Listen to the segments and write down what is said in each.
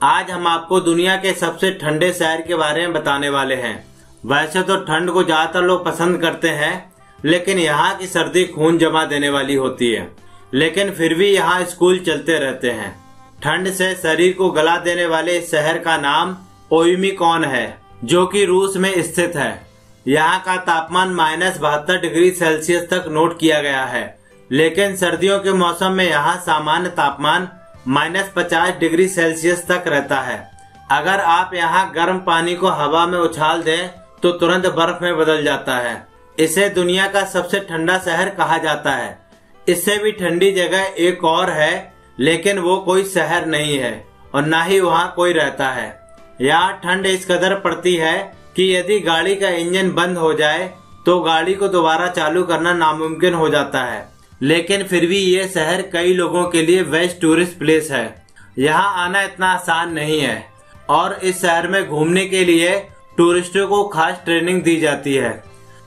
आज हम आपको दुनिया के सबसे ठंडे शहर के बारे में बताने वाले हैं। वैसे तो ठंड को ज़्यादातर लोग पसंद करते हैं, लेकिन यहाँ की सर्दी खून जमा देने वाली होती है। लेकिन फिर भी यहाँ स्कूल चलते रहते हैं। ठंड से शरीर को गला देने वाले इस शहर का नाम ओयुमिकॉन है, जो कि रूस में स्थित है। यहाँ का तापमान माइनस बहत्तर डिग्री सेल्सियस तक नोट किया गया है, लेकिन सर्दियों के मौसम में यहाँ सामान्य तापमान माइनस पचास डिग्री सेल्सियस तक रहता है। अगर आप यहाँ गर्म पानी को हवा में उछाल दें तो तुरंत बर्फ़ में बदल जाता है। इसे दुनिया का सबसे ठंडा शहर कहा जाता है। इससे भी ठंडी जगह एक और है, लेकिन वो कोई शहर नहीं है, और न ही वहाँ कोई रहता है। यहाँ ठंड इस कदर पड़ती है कि यदि गाड़ी का इंजन बंद हो जाए तो गाड़ी को दोबारा चालू करना नामुमकिन हो जाता है। लेकिन फिर भी ये शहर कई लोगों के लिए बेस्ट टूरिस्ट प्लेस है। यहाँ आना इतना आसान नहीं है। और इस शहर में घूमने के लिए टूरिस्टों को खास ट्रेनिंग दी जाती है।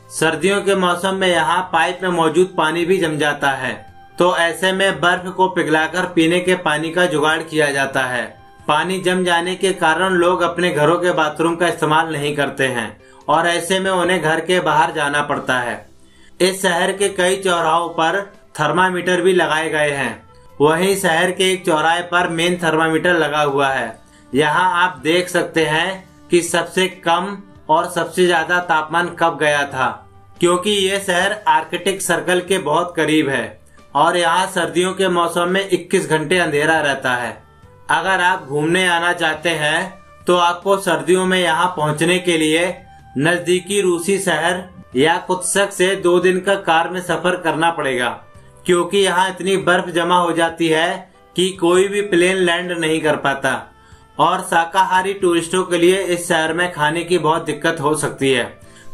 सर्दियों के मौसम में यहाँ पाइप में मौजूद पानी भी जम जाता है। तो ऐसे में बर्फ़ को पिघलाकर पीने के पानी का जुगाड़ किया जाता है। पानी जम जाने के कारण लोग अपने घरों के बाथरूम का इस्तेमाल नहीं करते हैं। और ऐसे में उन्हें घर के बाहर जाना पड़ता है। इस शहर के कई चौराहों पर थर्मामीटर भी लगाए गए हैं। वहीं शहर के एक चौराहे पर मेन थर्मामीटर लगा हुआ है। यहाँ आप देख सकते हैं कि सबसे कम और सबसे ज़्यादा तापमान कब गया था, क्योंकि ये शहर आर्कटिक सर्कल के बहुत करीब है और यहाँ सर्दियों के मौसम में 21 घंटे अंधेरा रहता है। अगर आप घूमने आना चाहते हैं तो आपको सर्दियों में यहाँ पहुँचने के लिए नजदीकी रूसी शहर या कुत्सक से दो दिन का कार में सफ़र करना पड़ेगा। क्योंकि यहाँ इतनी बर्फ़ जमा हो जाती है कि कोई भी प्लेन लैंड नहीं कर पाता। और शाकाहारी टूरिस्टों के लिए इस शहर में खाने की बहुत दिक्कत हो सकती है,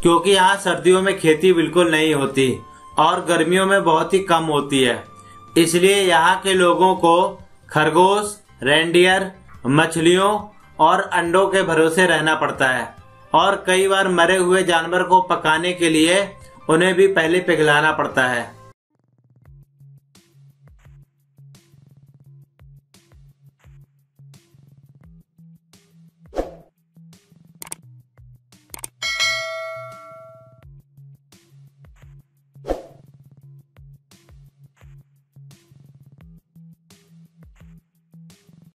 क्योंकि यहाँ सर्दियों में खेती बिल्कुल नहीं होती और गर्मियों में बहुत ही कम होती है। इसलिए यहाँ के लोगों को खरगोश, रेंडियर, मछलियों और अंडों के भरोसे रहना पड़ता है। और कई बार मरे हुए जानवर को पकाने के लिए उन्हें भी पहले पिघलाना पड़ता है।